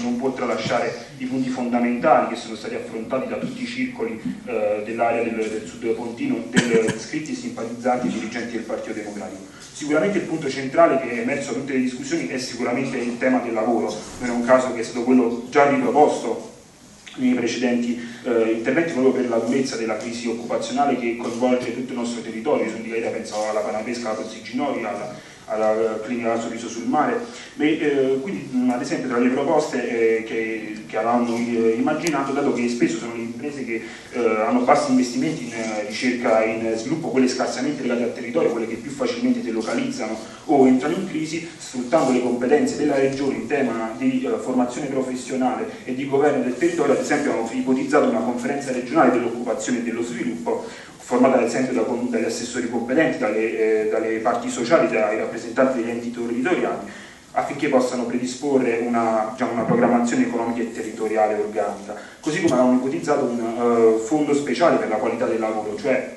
non può tralasciare i punti fondamentali che sono stati affrontati da tutti i circoli eh, dell'area del, del, sud pontino, del, simpatizzanti e dirigenti del Partito Democratico. Sicuramente il punto centrale che è emerso da tutte le discussioni è sicuramente il tema del lavoro, non è un caso che è stato quello già riproposto nei precedenti eh, interventi proprio per la durezza della crisi occupazionale che coinvolge tutto il nostro territorio, sono di Gaeta pensavo alla Panapesca, alla Pozziginori, alla alla clinica Sorriso sul Mare. E, eh, quindi, ad esempio, tra le proposte eh, che, che, avevamo eh, immaginato, dato che spesso sono le imprese che eh, hanno bassi investimenti in eh, ricerca e in sviluppo, quelle scarsamente legate al territorio, quelle che più facilmente delocalizzano o entrano in crisi, sfruttando le competenze della Regione in tema di eh, formazione professionale e di governo del territorio, ad esempio abbiamo ipotizzato una conferenza regionale dell'occupazione e dello sviluppo formata ad esempio da, dagli assessori competenti, dalle, eh, dalle, parti sociali, dai rappresentanti degli enti territoriali, affinché possano predisporre una, diciamo, una programmazione economica e territoriale organica. Così come avevamo ipotizzato un uh, fondo speciale per la qualità del lavoro, cioè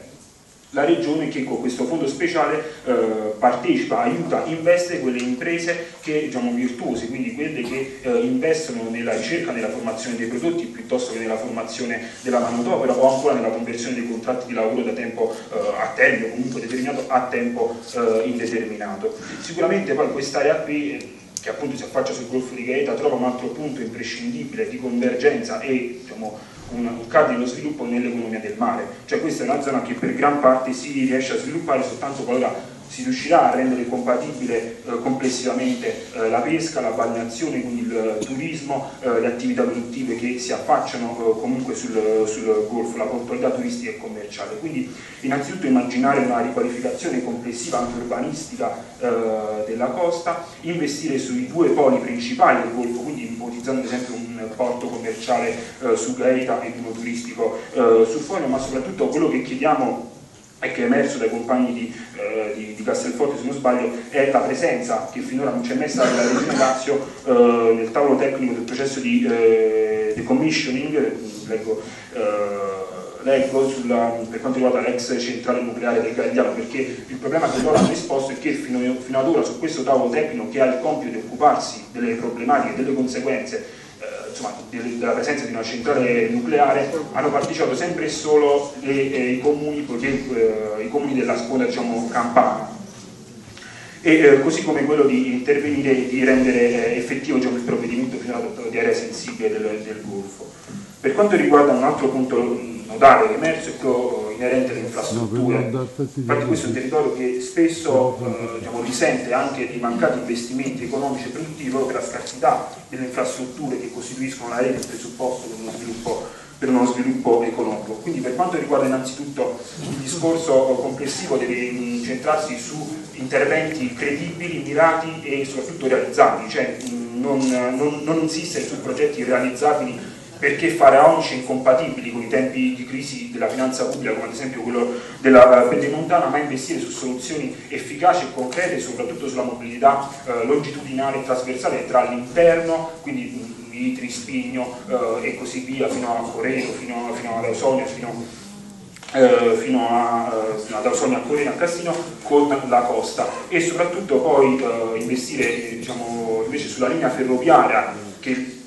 la regione che con questo fondo speciale eh, partecipa, aiuta, investe quelle imprese che, diciamo, virtuose, quindi quelle che eh, investono nella ricerca, nella formazione dei prodotti piuttosto che nella formazione della manodopera o ancora nella conversione dei contratti di lavoro da tempo eh, a termine, comunque determinato a tempo eh, indeterminato. Sicuramente poi quest'area qui eh, che appunto si affaccia sul Golfo di Gaeta trova un altro punto imprescindibile di convergenza e diciamo, un, cardine dello sviluppo nell'economia del mare, cioè questa è una zona che per gran parte si riesce a sviluppare soltanto qualora si riuscirà a rendere compatibile eh, complessivamente eh, la pesca, la balneazione, quindi il eh, turismo, eh, le attività produttive che si affacciano eh, comunque sul, sul, Golfo, la portualità turistica e commerciale. Quindi innanzitutto immaginare una riqualificazione complessiva anche urbanistica eh, della costa, investire sui due poli principali del Golfo, quindi ipotizzando ad esempio un porto commerciale su Gaeta e uno turistico su Foglio, ma soprattutto quello che chiediamo e che è emerso dai compagni di, eh, di, di, Castelforte se non sbaglio, è la presenza che finora non c'è mai stata della Regione Lazio eh, nel tavolo tecnico del processo di eh, decommissioning, leggo, eh, leggo sulla, per quanto riguarda l'ex centrale nucleare del Gagliano, perché il problema che loro hanno risposto è che fino, fino ad ora su questo tavolo tecnico che ha il compito di occuparsi delle problematiche delle conseguenze insomma, della presenza di una centrale nucleare hanno partecipato sempre e solo le, eh, i, comuni, eh, i, comuni, della scuola diciamo, campana e eh, così come quello di intervenire e di rendere effettivo diciamo, il provvedimento finale di area sensibile del, del Golfo. Per quanto riguarda un altro punto notare che è emerso è quello inerente alle infrastrutture. Infatti questo è un territorio che spesso eh, diciamo, risente anche di mancati investimenti economici e produttivi proprio per la scarsità delle infrastrutture che costituiscono la rete il presupposto per uno sviluppo, per uno sviluppo economico. Quindi per quanto riguarda innanzitutto il discorso complessivo deve incentrarsi su interventi credibili, mirati e soprattutto realizzabili, cioè non, non, non insistere su progetti realizzabili perché faraonici e incompatibili con i tempi di crisi della finanza pubblica, come ad esempio quello della Pedemontana, ma investire su soluzioni efficaci e concrete, soprattutto sulla mobilità eh, longitudinale e trasversale tra l'interno, quindi Vitri, Spigno eh, e così via, fino a Coreno, fino, fino ad Ausonia, fino, eh, fino a, eh, ad Ausonia, a Coreno, a Cassino, con la costa. E soprattutto poi eh, investire diciamo, invece sulla linea ferroviaria che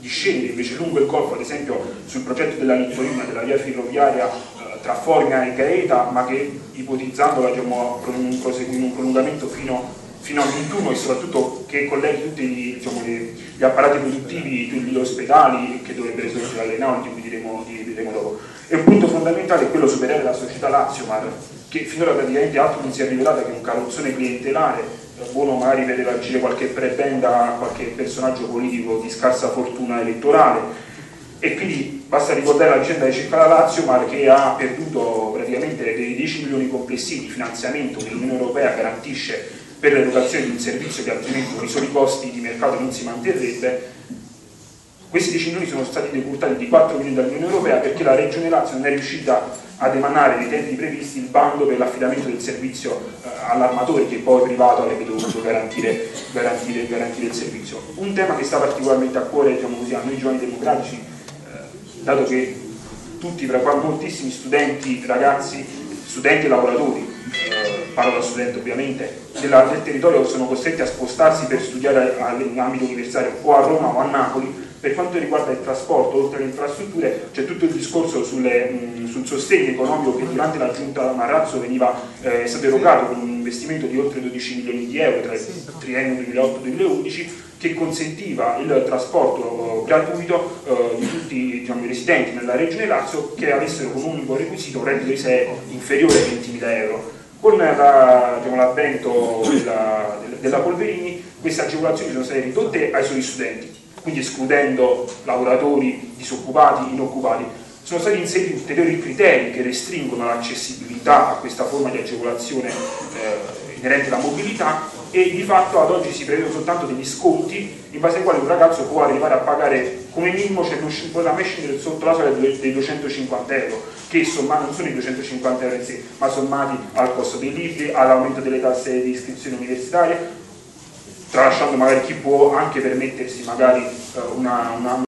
di scendere invece lungo il Golfo, ad esempio sul progetto della Littorina, della via ferroviaria eh, tra Formia e Gaeta, ma che ipotizzandola diciamo, un, un prolungamento fino, fino, a 21 e soprattutto che colleghi tutti gli, diciamo, gli, gli apparati produttivi, tutti gli ospedali che dovrebbero essere alle navi, di cui diremo, dopo. E un punto fondamentale è quello superare la società Laziomar, che finora praticamente altro non si è rivelata che un carrozzone clientelare. Buono magari vedeva agire qualche prebenda, qualche personaggio politico di scarsa fortuna elettorale. E quindi basta ricordare la vicenda di Circa Lazio ma che ha perduto praticamente dei 10 milioni complessivi di finanziamento che l'Unione Europea garantisce per l'erogazione di un servizio che altrimenti con i soli costi di mercato non si manterrebbe questi 10 milioni sono stati decurtati di 4 milioni dall'Unione Europea perché la Regione Lazio non è riuscita ad emanare nei tempi previsti il bando per l'affidamento del servizio eh, all'armatore che poi privato avrebbe dovuto garantire, garantire, garantire, il servizio. Un tema che sta particolarmente a cuore diciamo così, a noi giovani democratici, eh, dato che tutti, moltissimi studenti, ragazzi, studenti e lavoratori, eh, parlo da studente ovviamente, della, del territorio sono costretti a spostarsi per studiare in ambito universitario o a Roma o a Napoli, per quanto riguarda il trasporto, oltre alle infrastrutture, c'è tutto il discorso sulle, mh, sul sostegno economico che durante la giunta Marrazzo veniva, eh, stato erogato con un investimento di oltre 12 milioni di euro tra il triennio 2008-2011 che consentiva il trasporto eh, gratuito eh, di tutti diciamo, i residenti nella regione Lazio che avessero come unico requisito un reddito di sé inferiore ai 20.000 euro. Con l'avvento diciamo, della, della Polverini queste agevolazioni sono state ridotte ai soli studenti, quindi escludendo lavoratori disoccupati, inoccupati. Sono stati inseriti ulteriori criteri che restringono l'accessibilità a questa forma di agevolazione eh, inerente alla mobilità e di fatto ad oggi si prevedono soltanto degli sconti in base ai quali un ragazzo può arrivare a pagare come minimo, cioè non potrà mai scendere sotto la soglia dei 250 euro, che somma, non sono i 250 euro in sé, ma sommati al costo dei libri, all'aumento delle tasse di iscrizione universitaria, tralasciando magari chi può anche permettersi magari eh, una, una